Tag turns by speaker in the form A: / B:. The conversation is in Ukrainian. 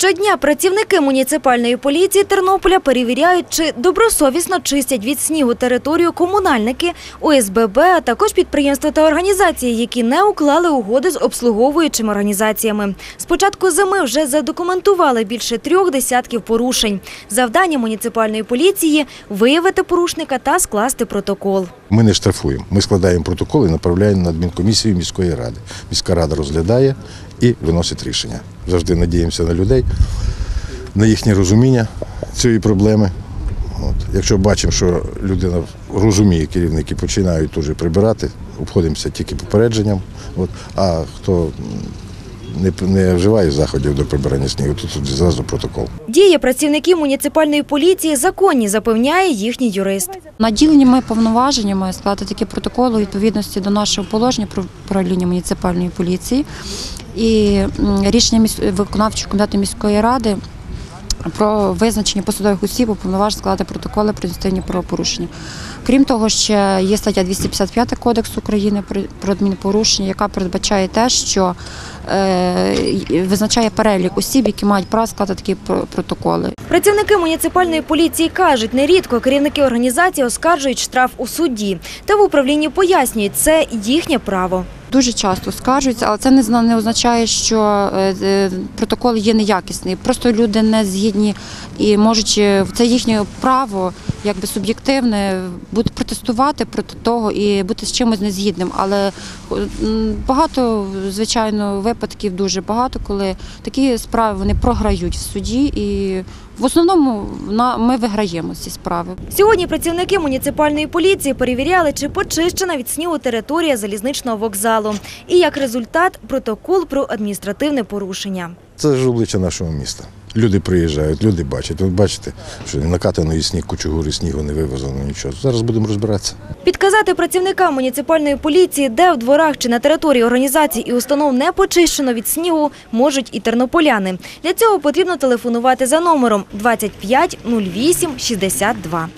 A: Щодня працівники муніципальної поліції Тернополя перевіряють, чи добросовісно чистять від снігу територію комунальники, ОСББ, а також підприємства та організації, які не уклали угоди з обслуговуючими організаціями. З початку зими вже задокументували більше трьох десятків порушень. Завдання муніципальної поліції – виявити порушника та скласти протокол.
B: Ми не штрафуємо. Ми складаємо протокол і направляємо на адмінкомісію міської ради. Міська рада розглядає і виносить рішення. Завжди надіємося на людей, на їхнє розуміння цієї проблеми. От. Якщо бачимо, що людина розуміє, керівники починають теж прибирати, обходимося тільки попередженням. От. А хто не, не вживає заходів до прибирання снігу, то тут зразу протокол.
A: Дії працівників муніципальної поліції законні, запевняє їхній юрист.
C: Наділені ми повноваженнями складати такі протоколи у відповідності до нашого положення про управління муніципальної поліції і рішення виконавчого комітету міської ради про визначення посадових осіб уповноважень складати протоколи про адміністративні правопорушення. Крім того, ще є стаття 255 Кодексу України про адмінпорушення, яка передбачає те, що е, визначає перелік осіб, які мають право складати такі протоколи.
A: Працівники муніципальної поліції кажуть, нерідко керівники організації оскаржують штраф у суді. Та в управлінні пояснюють, це їхнє право.
C: Дуже часто скаржуються, але це не зна- не означає, що е, е, протокол є неякісний. Просто люди не згідні і можуть е, це їхнє право, якби суб'єктивне, бути протестувати проти того і бути з чимось незгідним. Але багато, звичайно, випадків дуже багато, коли такі справи вони програють в суді, і в основному ми виграємо ці справи.
A: Сьогодні працівники муніципальної поліції перевіряли, чи почищена від снігу територія залізничного вокзалу. І як результат протокол про адміністративне порушення.
B: Це ж обличчя нашого міста. Люди приїжджають, люди бачать. От бачите, що накатаної сніг, кучугури снігу не вивезено, нічого. Зараз будемо розбиратися.
A: Підказати працівникам муніципальної поліції, де в дворах чи на території організацій і установ не почищено від снігу, можуть і тернополяни. Для цього потрібно телефонувати за номером 25 08 62.